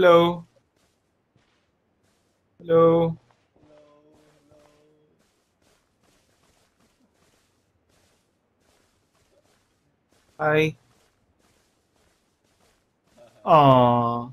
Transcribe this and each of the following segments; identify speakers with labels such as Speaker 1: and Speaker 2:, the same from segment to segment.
Speaker 1: Hello. Hello. Hi. Aww.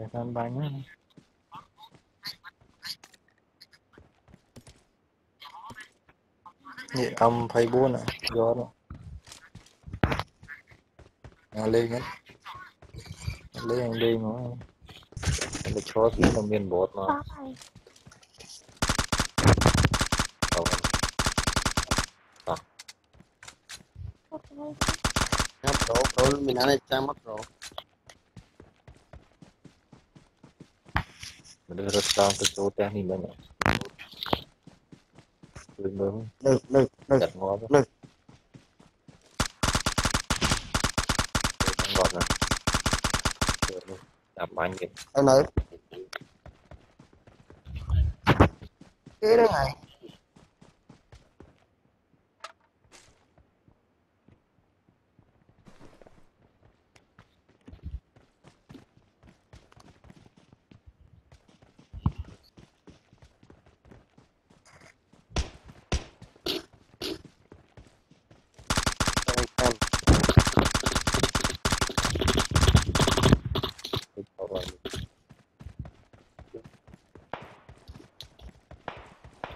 Speaker 1: Để con bánh á.
Speaker 2: Nhị âm Facebook nè gió nè à, lên hết lên anh đi mà
Speaker 1: Để cho tí nó miền bột mà. Đâu rồi?
Speaker 2: nhập đổ đổ mình ăn này trang mất rồi
Speaker 1: Mình ra sao cái chỗ tên thì mình Tôi mới
Speaker 2: được được được
Speaker 1: chặt ngó.
Speaker 2: Lực.
Speaker 1: Tôi ngọt mới đạp bánh kìa.
Speaker 2: anh nữa cái đó này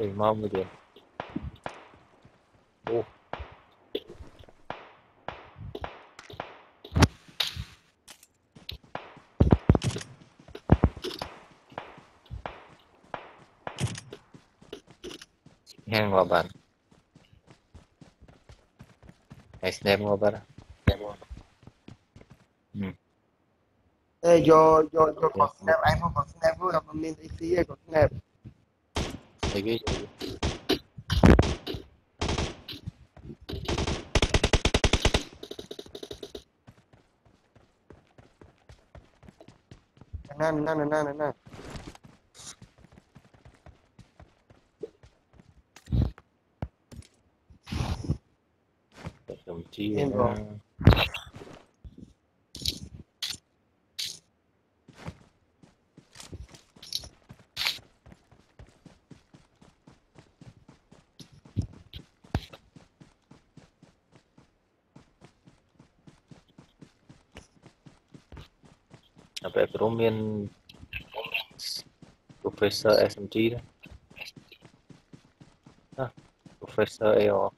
Speaker 1: Elmam mı diyor. Oh. Yang wabar. Esnem wabar. Yo, yo, yo con Snap,
Speaker 2: iPhone con Snap, con Snap. लगे ना ना ना ना
Speaker 1: ना
Speaker 2: Em
Speaker 1: này
Speaker 2: rồi.
Speaker 1: nha. Sampai Promian Professor SMG đó. Ah, Professor AR.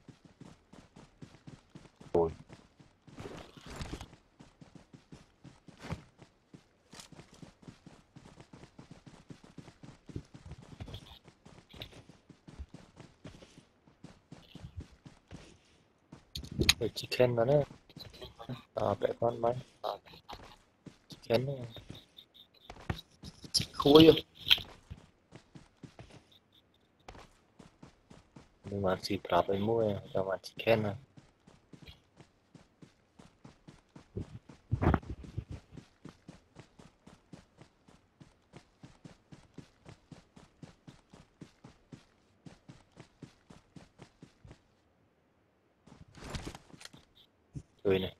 Speaker 1: Ôi. Cái chicken mà đó. À, bẻ con bánh. Chicken này.
Speaker 2: Khui rồi
Speaker 1: Nhưng mà chỉ drop ấy mua cho mà chicken này. Chơi này.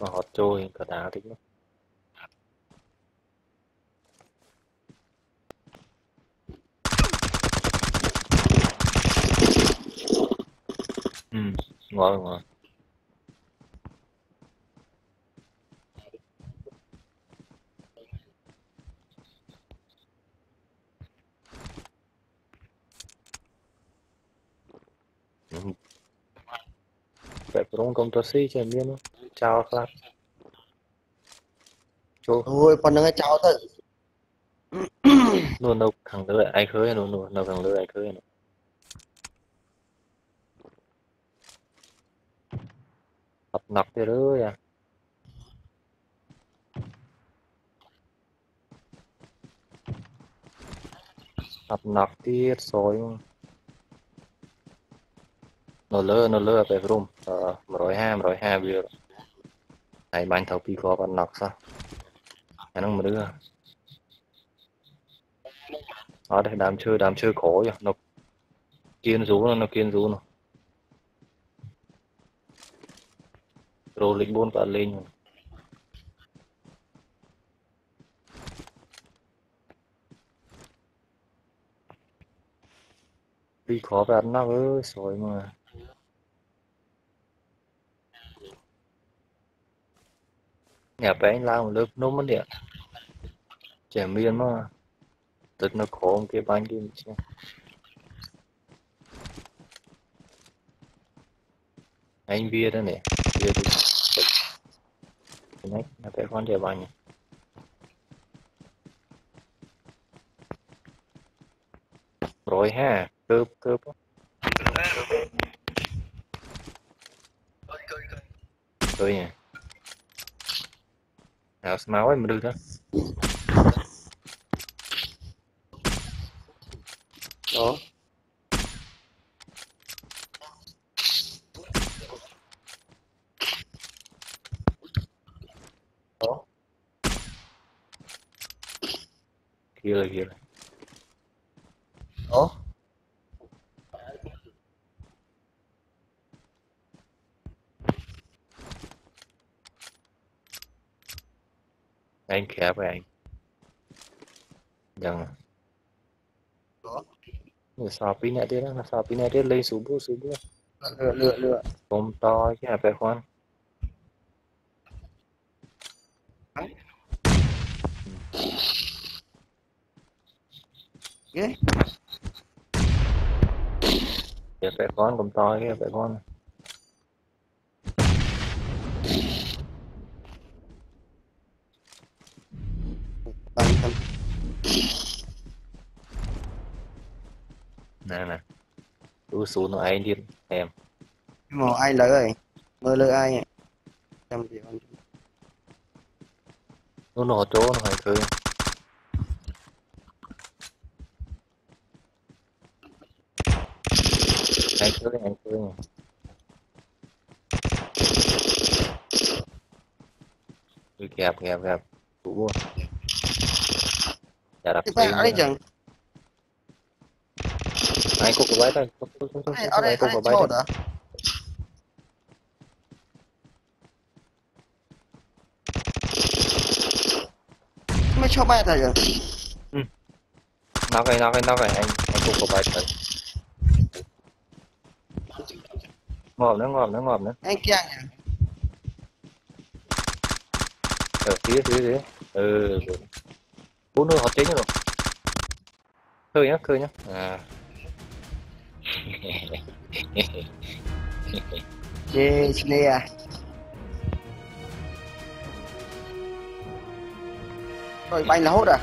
Speaker 1: Mà họ trôi cả đá thích lắm. Ừ, ngồi ngon. Ừ. Vậy cũng công tơ si trên biên chào các
Speaker 2: ôi con nó cháu thật.
Speaker 1: Luôn đâu, thằng lưỡi ai khơi luôn luôn, đâu thằng lưỡi ai khơi nữa tập nọc thì đó à. Tập nọc thì rồi nó lơ nó lơ về room. Ờ rồi ha rồi ha bây giờ. Này bạn thầu pi có bạn nọc sao? Anh không mà đưa. Ở đây, đám chơi đám chơi khó vậy nó kiên rú nó nó kiên rú nó. Rồi lính bốn cả lên rồi. đi khó về ăn nó ơi rồi mà. Nhà bé anh lao một lớp nốt mất điện. Trẻ miên mà tật nó khó cái bánh đi chứ. Anh bia đó nè. Bia đi. Này, nhà bé con trẻ bánh rồi ha, cướp cướp. Rồi nha nào máu ấy mà đưa đó
Speaker 2: đó đó
Speaker 1: kia là kia là
Speaker 2: đó
Speaker 1: anh khép với anh jangan
Speaker 2: đó
Speaker 1: Ni sapi nak dia lah, sapi nak dia lain subuh subuh.
Speaker 2: lựa lựa lựa
Speaker 1: Bom to chứ hả bé khoan.
Speaker 2: ghê
Speaker 1: Dạ bé con bom to chứ bé con.
Speaker 2: tầm
Speaker 1: Nè nè. Tú xuống nó ai điên em.
Speaker 2: mà ai lỡ rồi mơ lỡ ai vậy trăm triệu anh
Speaker 1: Nó nổ chỗ nó phải cười. Anh cười anh cười. Cứ kẹp kẹp kẹp. Dạ
Speaker 2: tay ở đây
Speaker 1: tiền.
Speaker 2: chẳng
Speaker 1: này cục của bãi đây.
Speaker 2: Ở đây
Speaker 1: cục của
Speaker 2: bãi đây. Mày cho bãi đây rồi. À? Ừ.
Speaker 1: Nào cái nào cái nào cái anh anh cục của bãi đây. Ngọm nữa ngọm nữa ngọm nữa.
Speaker 2: Anh kia nhỉ.
Speaker 1: Ở phía phía dưới. Ừ. Bốn đứa họ chính rồi. Khơi nhá, khơi nhá. À.
Speaker 2: Desliga. Rồi à. bay là hốt à?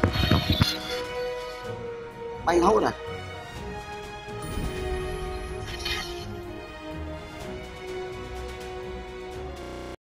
Speaker 2: bay là hốt à?